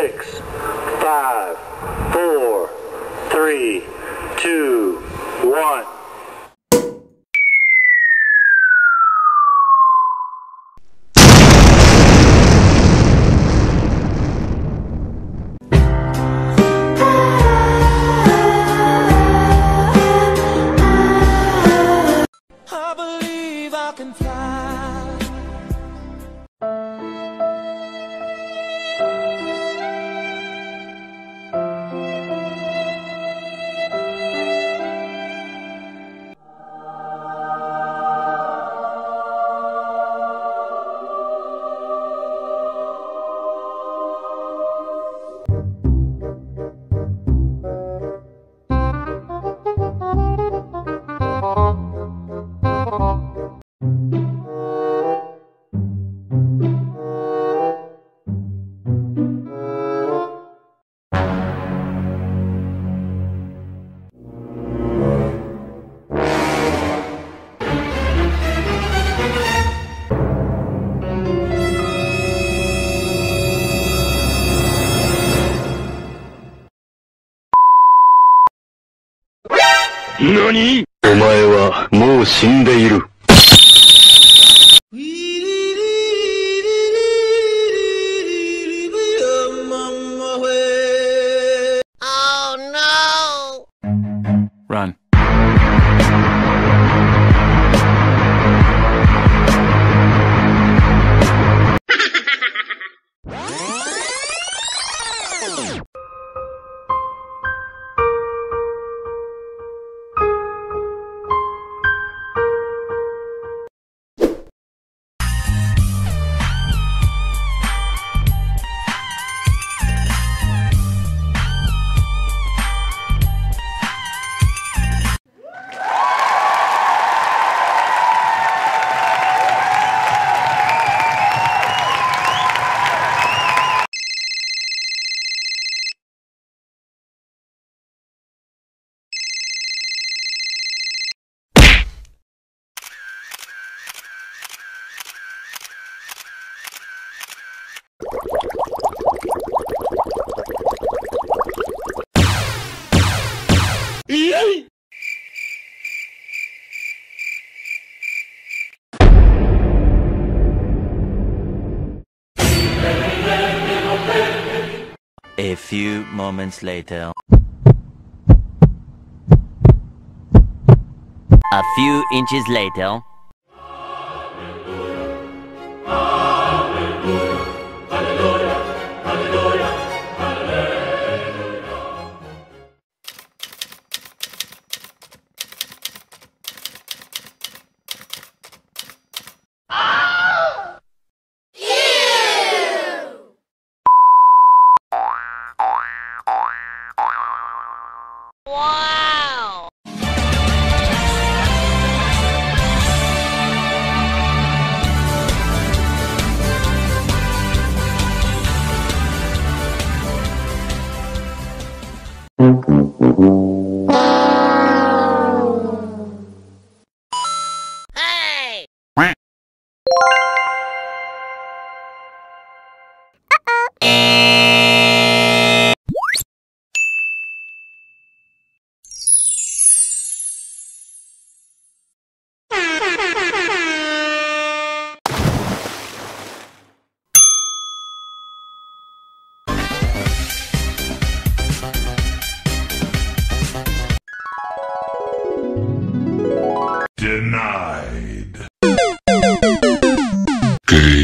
six, five, four, three, two, one. I believe I can fly. 何？お前はもう死んでいる。A few moments later. A few inches later. You. Okay.